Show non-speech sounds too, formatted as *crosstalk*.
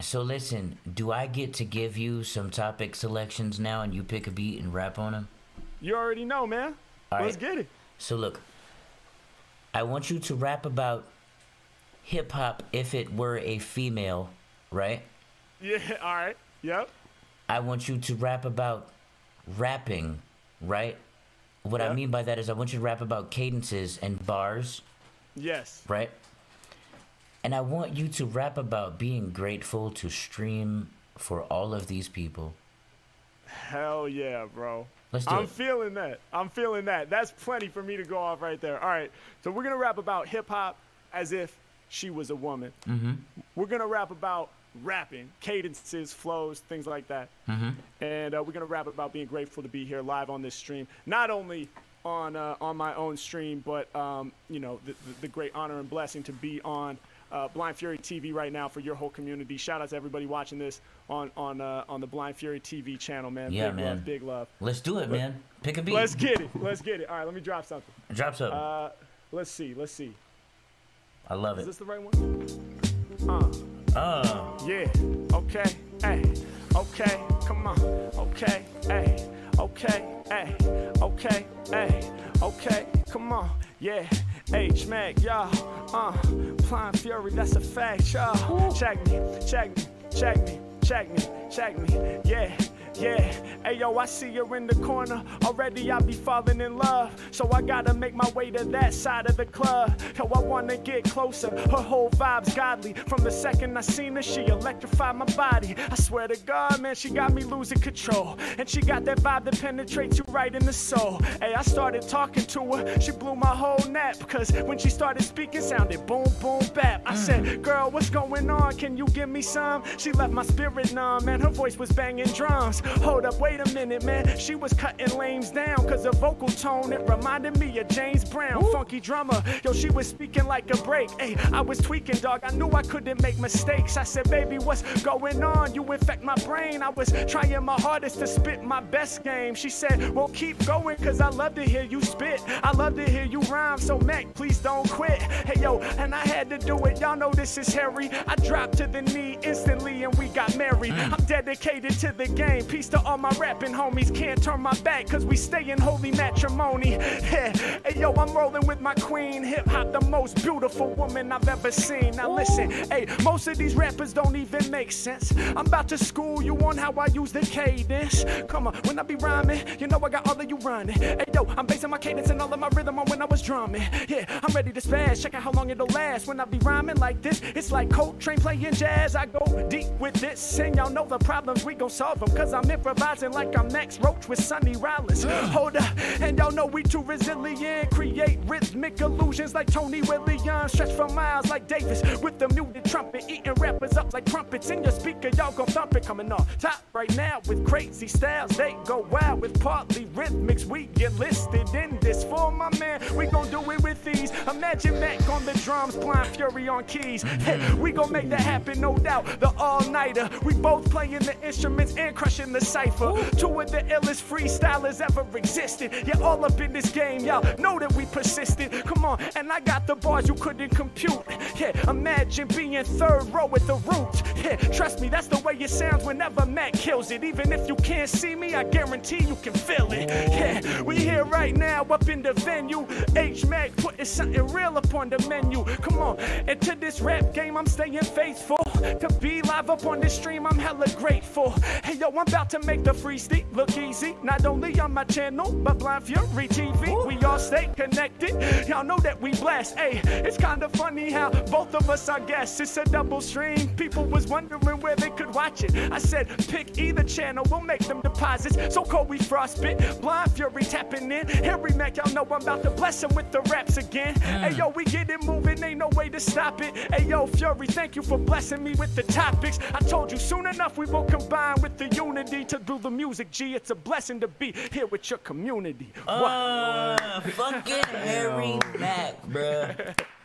So listen, do I get to give you some topic selections now, and you pick a beat and rap on them? You already know, man. All Let's right. get it. So look, I want you to rap about hip hop if it were a female, right? Yeah. *laughs* All right. Yep. I want you to rap about rapping, right? What I mean by that is I want you to rap about cadences and bars, Yes. right? And I want you to rap about being grateful to stream for all of these people. Hell yeah, bro. Let's do I'm it. feeling that. I'm feeling that. That's plenty for me to go off right there. All right. So we're gonna rap about hip hop as if she was a woman. Mm-hmm. We're gonna rap about rapping, cadences, flows, things like that. Mm-hmm. And uh, we're gonna rap about being grateful to be here live on this stream. Not only on uh, on my own stream, but um, you know the, the, the great honor and blessing to be on. Uh, Blind Fury TV right now for your whole community. Shout out to everybody watching this on on uh, on the Blind Fury TV channel, man. Yeah, big man. love, big love. Let's do it, man. Pick a beat. Let's get it. Let's get it. All right, let me drop something. Drop something. Uh, let's see. Let's see. I love Is it. this the right one? Uh, Uh, yeah. Okay. Hey. Okay. Come on. Okay. Hey. Okay. Hey. Okay. Hey. Okay. Come on. Yeah. H Mack, y'all. Uh, Blind Fury, that's a fact, y'all. Check me. Check me. Check me. Check me. Check me. Yeah. Yeah, hey yo, I see her in the corner. Already I be falling in love. So I gotta make my way to that side of the club. Yo, I wanna get closer. Her whole vibe's godly. From the second I seen her, she electrified my body. I swear to God, man, she got me losing control. And she got that vibe that penetrates you right in the soul. Hey, I started talking to her. She blew my whole nap. Cause when she started speaking, sounded boom, boom, bap. I said, girl, what's going on? Can you give me some? She left my spirit numb, man. Her voice was banging drums. Hold up, wait a minute, man. She was cutting lanes down. Cause her vocal tone, it reminded me of James Brown, funky drummer. Yo, she was speaking like a break. Hey, I was tweaking, dog. I knew I couldn't make mistakes. I said, baby, what's going on? You infect my brain. I was trying my hardest to spit my best game. She said, well, keep going, cause I love to hear you spit. I love to hear you rhyme. So, Mack, please don't quit. Hey, yo, and I had to do it. Y'all know this is Harry. I dropped to the knee instantly and we got married. Mm. I'm dedicated to the game. Peace to all my rapping homies. Can't turn my back, cause we stay in holy matrimony. *laughs* Yeah. Yo, I'm rolling with my queen. Hip hop, the most beautiful woman I've ever seen. Now, listen, hey, most of these rappers don't even make sense. I'm about to school you on how I use the cadence. Come on, when I be rhyming, you know I got all of you running. Hey, yo, I'm basing my cadence and all of my rhythm on when I was drumming. Yeah, I'm ready to spaz. Check out how long it'll last. When I be rhyming like this, it's like Coltrane playing jazz. I go deep with this, and y'all know the problems, we gon' solve them. Cause I'm improvising like I'm Max Roach with Sonny Rollins. Hold up, and y'all know we too resilient. Create rhythmic illusions like Tony Williams. Stretch for miles like Davis with the muted trumpet. Eating rappers up like crumpets in your speaker. Y'all gon' thump it coming off top right now with crazy styles. They go wild with polyrhythmics. We get listed in this for my man. We gon' do it with these. Imagine Mack on the drums, Blind Fury on keys. *laughs* Hey, we gon' make that happen, no doubt. The all nighter. We both playing the instruments and crushing the cipher. Two of the illest freestylers ever existed. Yeah, all up in this game, y'all know that we persisted. Come on, and I got the bars you couldn't compute. Yeah, imagine being third row at the root. Yeah, trust me, that's the way it sounds whenever Mack kills it. Even if you can't see me, I guarantee you can feel it. Yeah, we here right now up in the venue. H Mack putting something real up on the menu. Come on, and to this rap game, I'm staying faithful. To be live up on this stream, I'm hella grateful. Hey yo, I'm about to make the free look easy. Not only on my channel, but Blind Fury TV. We all stay connected. Y'all know that we blessed. Hey, it's kinda funny how both of us are guests. It's a double stream. People was wondering where they could watch it. I said, pick either channel, we'll make them deposits. So cold we frostbit. Blind Fury tapping in. Harry Mack, y'all know I'm about to bless him with the raps again. Hey yo, we get it moving, ain't no way to stop it. Hey yo, Fury, thank you for blessing me with the topics. I told you soon enough we will combine with the unity to do the music. G, it's a blessing to be here with your community. Uh, fucking Harry back, bruh. *laughs*